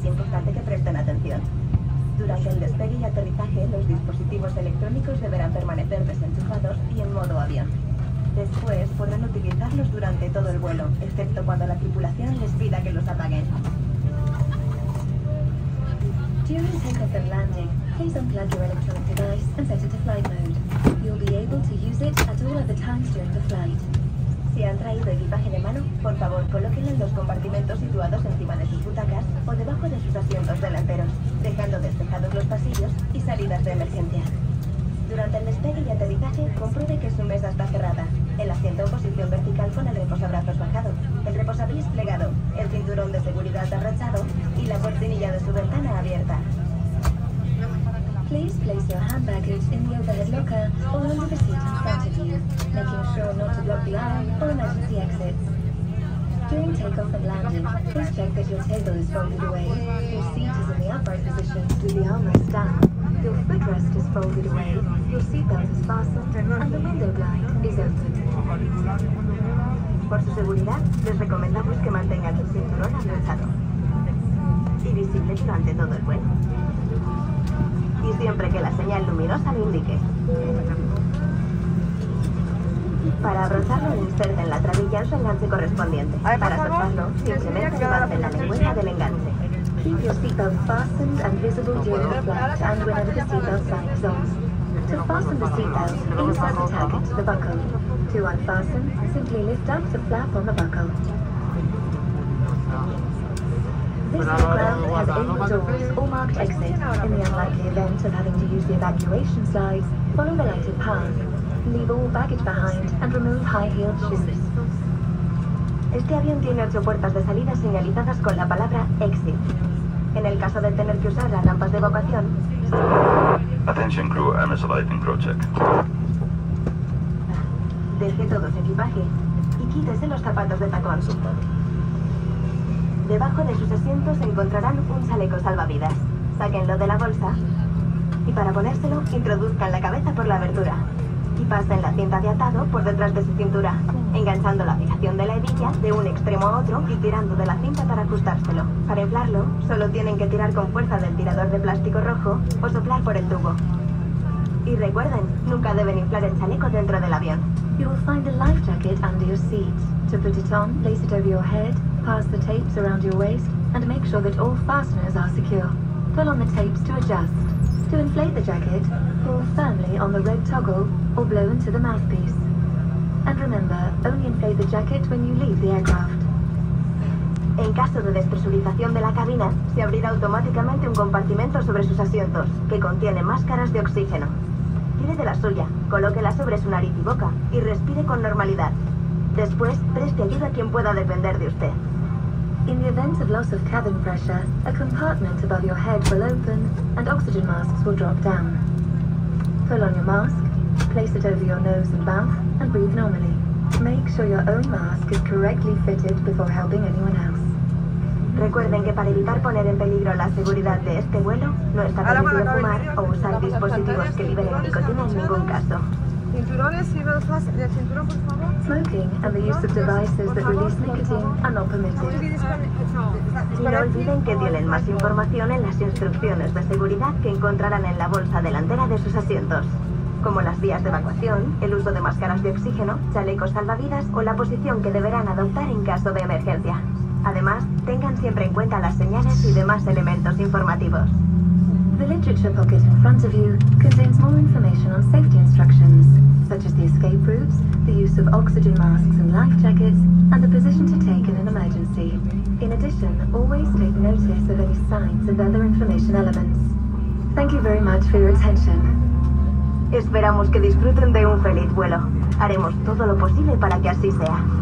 Es importante que presten atención. Durante el despegue y aterrizaje, los dispositivos electrónicos deberán permanecer desenchufados y en modo avión. Después podrán utilizarlos durante todo el vuelo, excepto cuando la tripulación les pida que los apaguen. During takeoff and landing, please unplug your electronic device and set it to flight mode. You'll be able to use it at all other times during the flight. Si han traído equipaje de mano, por favor colóquenlo en los compartimentos situados encima de sus butacas o debajo de sus asientos delanteros, dejando despejados los pasillos y salidas de emergencia. Durante el despegue y aterrizaje, compruebe que su mesa está cerrada, el asiento en posición vertical con el reposabrazos bajado, el reposapiés plegado, el cinturón de seguridad arrachado y la cortinilla de su ventana abierta. Please place your hand baggage in the overhead locker or under the seat in front of you, making sure not to block the aisle or emergency exits. During takeoff and landing, please check that your table is folded away, your seat is in the upright position with the armrest down, your footrest is folded away, your seatbelt is fastened, and the window blind is open. Por su seguridad, les recomendamos que mantengan su cinturón abrochado y visible durante todo el vuelo. Y siempre que la señal luminosa lo indique. Para abrocharlo, inserten la trabilla en su enganche correspondiente. Para soltarlo, simplemente levanten la lengüeta del enganche. Keep your seatbelt fastened and visible during the flight and whenever the seatbelt sign is on. To fasten the seatbelt, insert the tag into the buckle. To unfasten, simply lift up the flap on the buckle. This aircraft has eight doors or marked exits. In the unlikely event of having to use the evacuation slides, follow the lighted path. Leave all baggage behind and remove high-heeled shoes. Este avión tiene ocho puertas de salida señalizadas con la palabra exit. En el caso de tener que usar las rampas de evacuación, Attention crew, MS lighting crew check. deje todo su equipaje y quítese los zapatos de tacón. Debajo de sus asientos encontrarán un chaleco salvavidas. Sáquenlo de la bolsa y para ponérselo introduzcan la cabeza por la abertura y pasen la cinta de atado por detrás de su cintura, enganchando la fijación de la hebilla de un extremo a otro y tirando de la cinta para ajustárselo. Para inflarlo, solo tienen que tirar con fuerza del tirador de plástico rojo o soplar por el tubo. Y recuerden, nunca deben inflar el chaleco dentro del avión. You will find a life jacket under your seat. To put it on, place it over your head, pass the tapes around your waist, and make sure that all fasteners are secure. Pull on the tapes to adjust. To inflate the jacket, pull firmly on the red toggle or blow into the mouthpiece. And remember, only inflate the jacket when you leave the aircraft. En caso de despresurización de la cabina, se abrirá automáticamente un compartimento sobre sus asientos, que contiene máscaras de oxígeno. Tire de la suya, colóquela sobre su nariz y boca y respire con normalidad. Después, preste ayuda a quien pueda depender de usted. In the event of loss of cabin pressure, a compartment above your head will open and oxygen masks will drop down. Pull on your mask, place it over your nose and mouth, and breathe normally. Make sure your own mask is correctly fitted before helping anyone else. Recuerden que para evitar poner en peligro la seguridad de este vuelo, no está permitido fumar o usar dispositivos que liberen nicotina en ningún caso. Smoking and the use of devices that release nicotine are not permitted. Y no olviden que tienen más información en las instrucciones de seguridad que encontrarán en la bolsa delantera de sus asientos, como las vías de evacuación, el uso de máscaras de oxígeno, chalecos salvavidas o la posición que deberán adoptar en caso de emergencia. Además, tengan siempre en cuenta las señales y demás elementos informativos. The literature pocket in front of you contains more information on safety instructions, such as the escape routes, the use of oxygen masks and life jackets, and the position to take in an emergency. In addition, always take notice of any signs of other information elements. Thank you very much for your attention. Esperamos que disfruten de un feliz vuelo. Haremos todo lo posible para que así sea.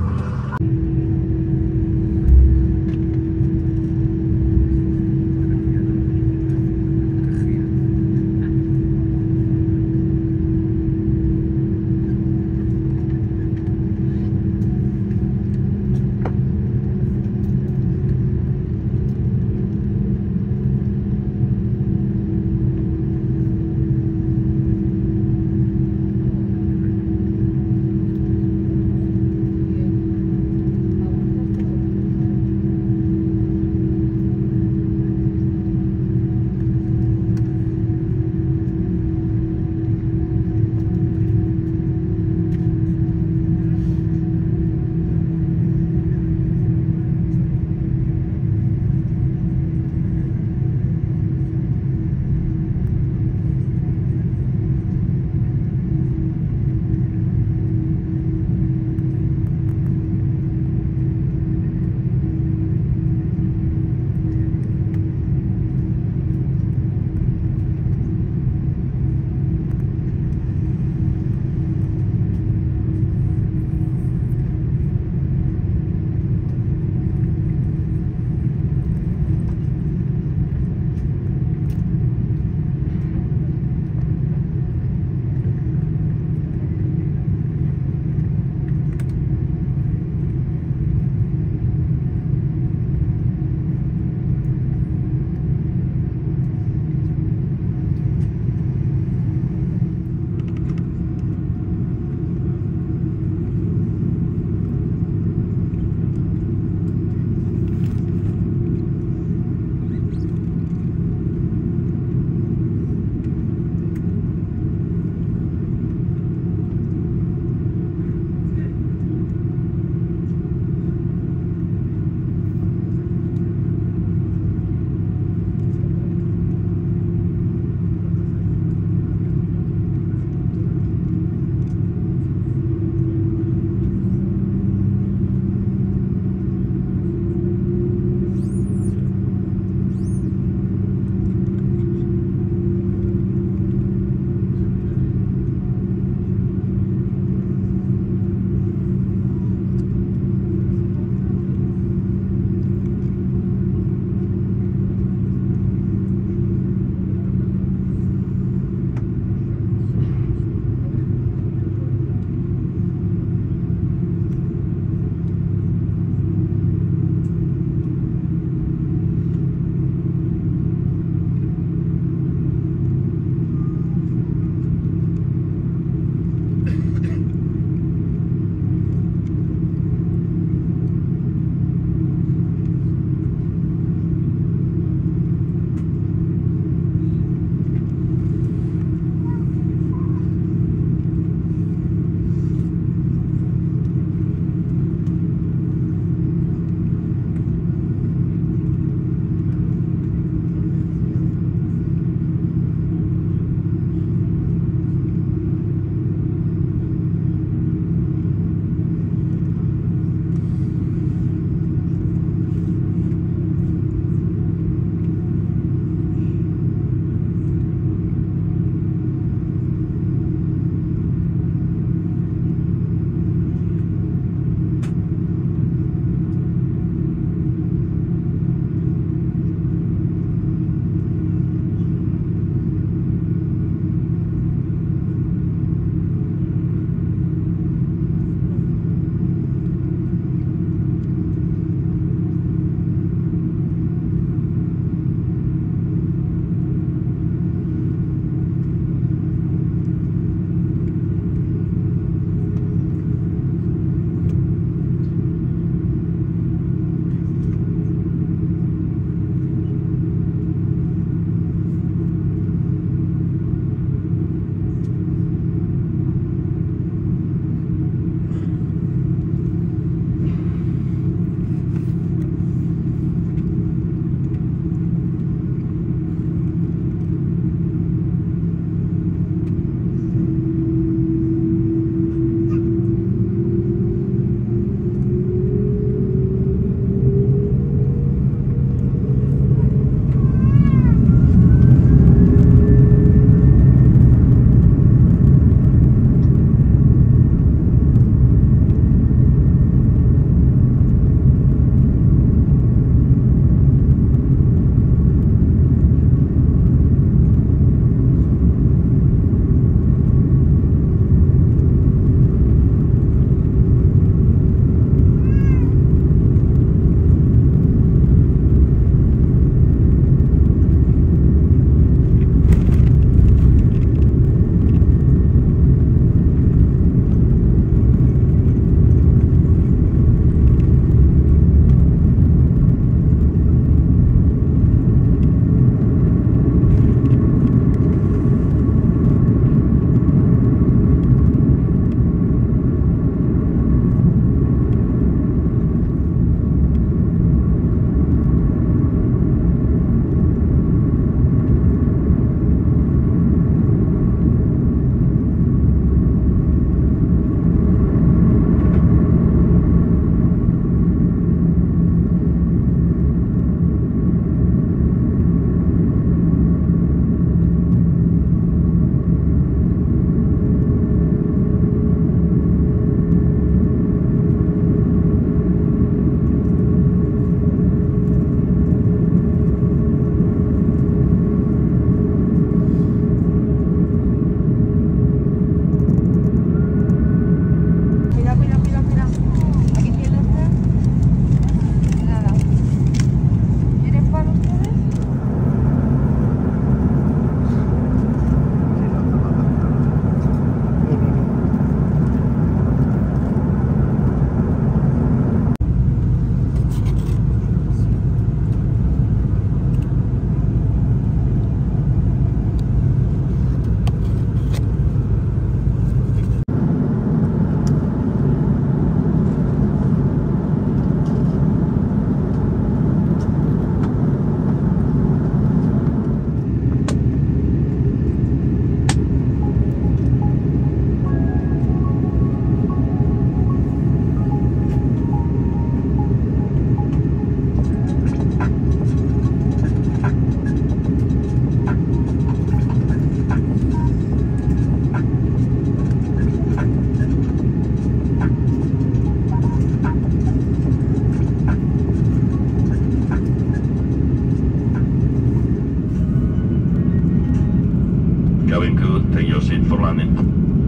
good. Take your seat for landing.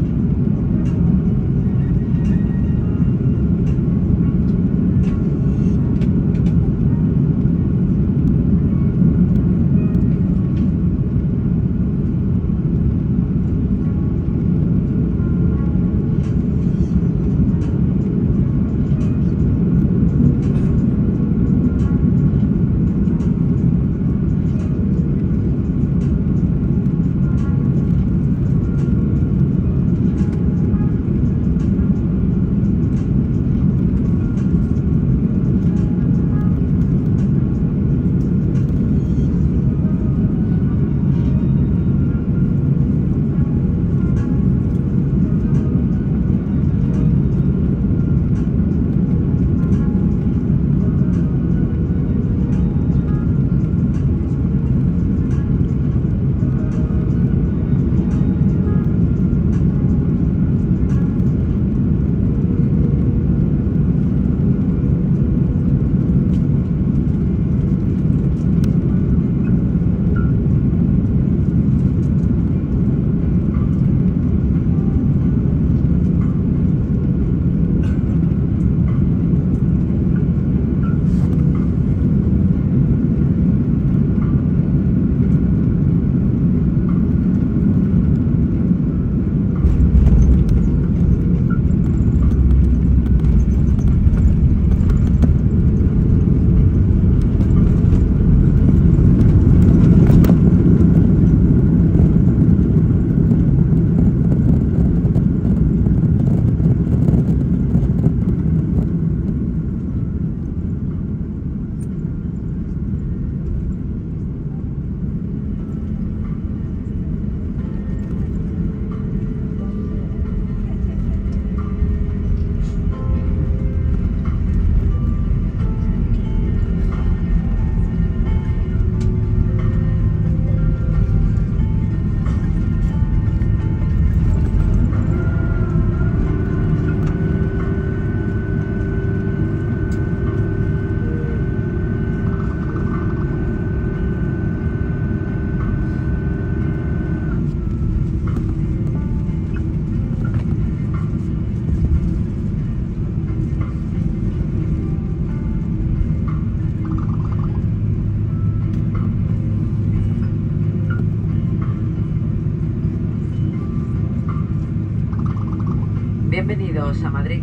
Bienvenidos a Madrid.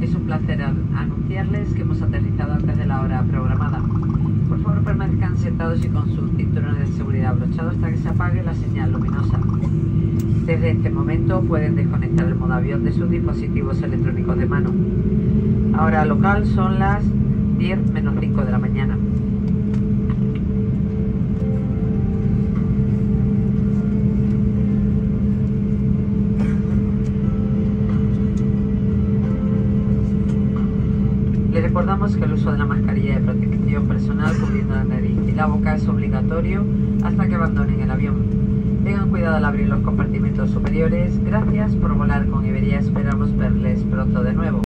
Es un placer anunciarles que hemos aterrizado antes de la hora programada. Por favor, permanezcan sentados y con sus cinturones de seguridad abrochados hasta que se apague la señal luminosa. Desde este momento pueden desconectar el modo avión de sus dispositivos electrónicos de mano. Ahora local son las 10 menos 5 de la mañana. El uso de la mascarilla de protección personal cubriendo la nariz y la boca es obligatorio hasta que abandonen el avión. Tengan cuidado al abrir los compartimentos superiores. Gracias por volar con Iberia. Esperamos verles pronto de nuevo.